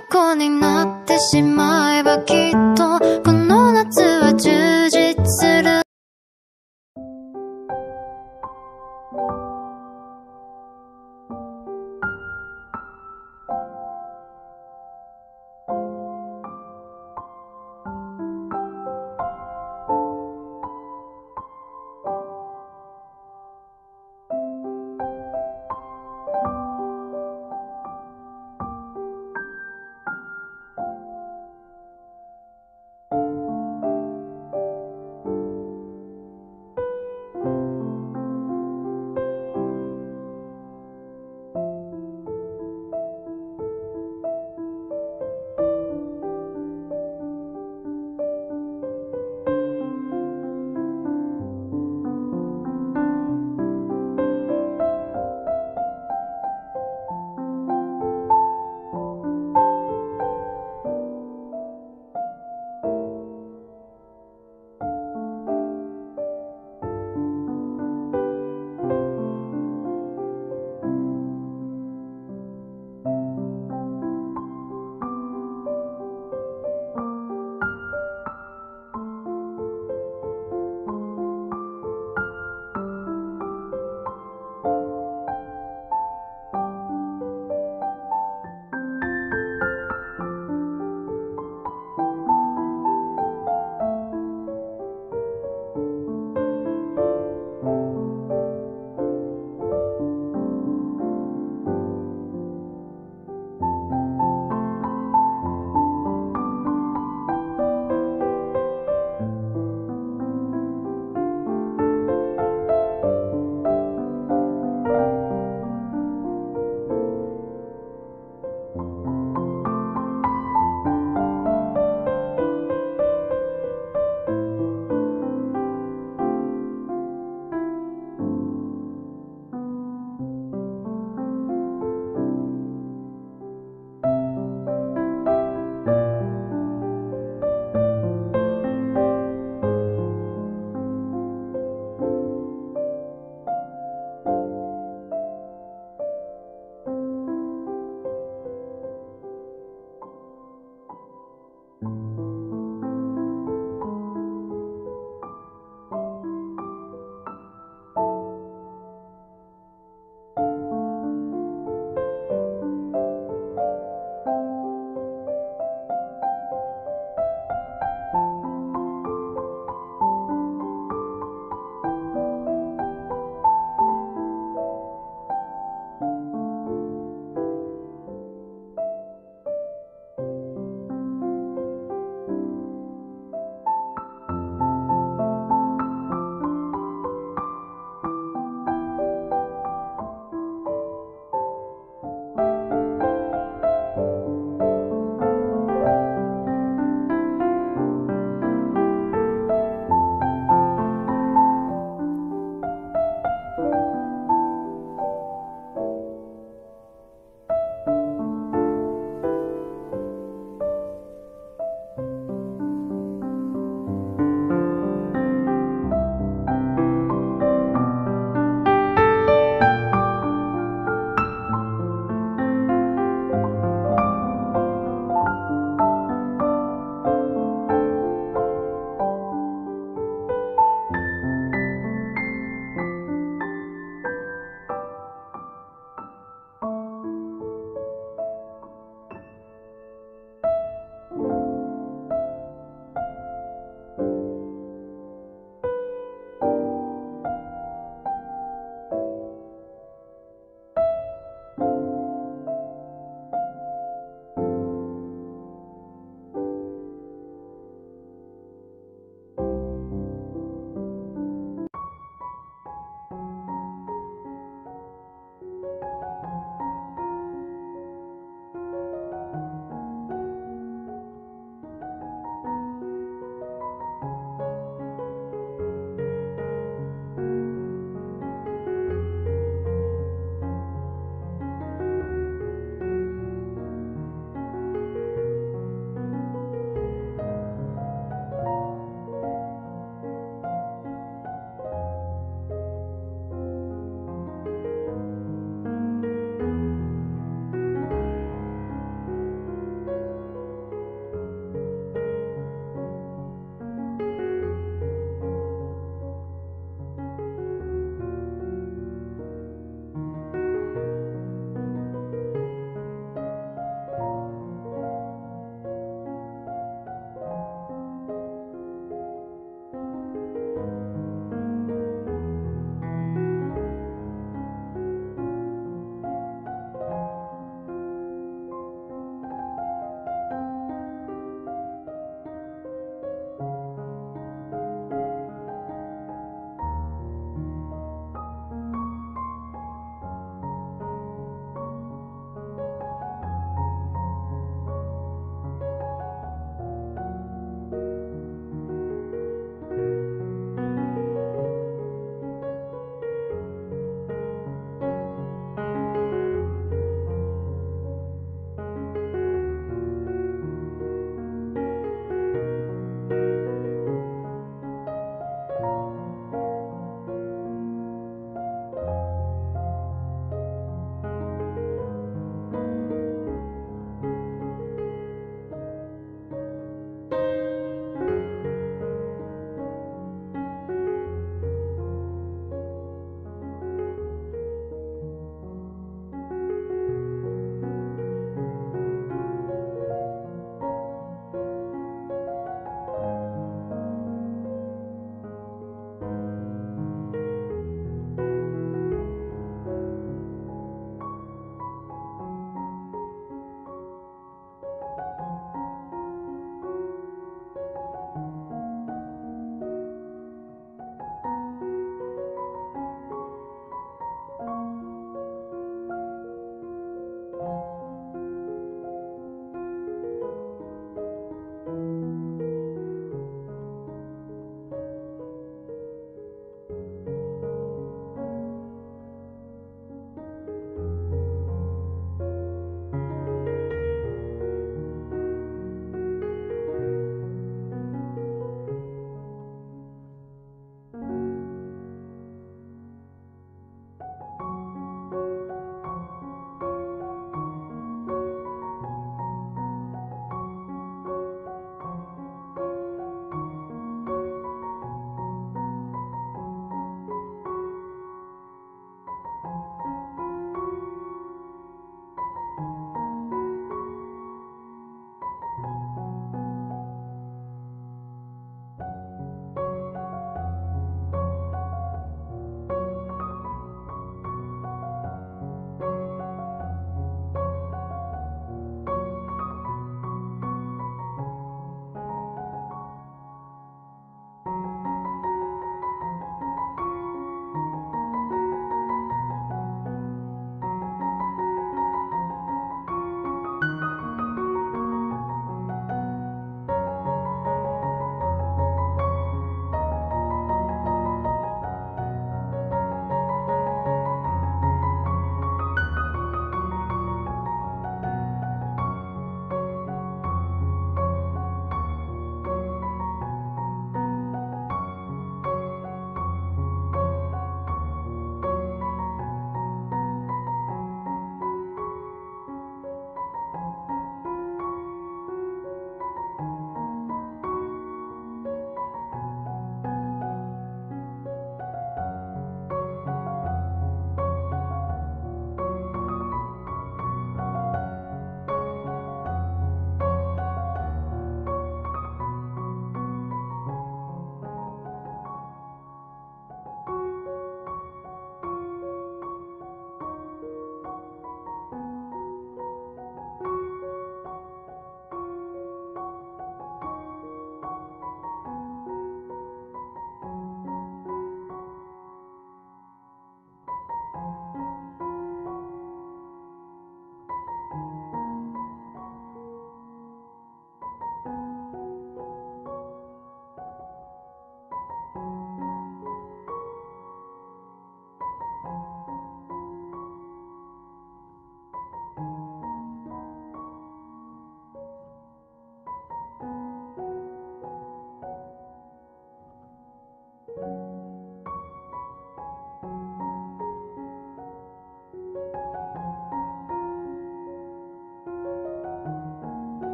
虜になってしまえばきっとこの夏は充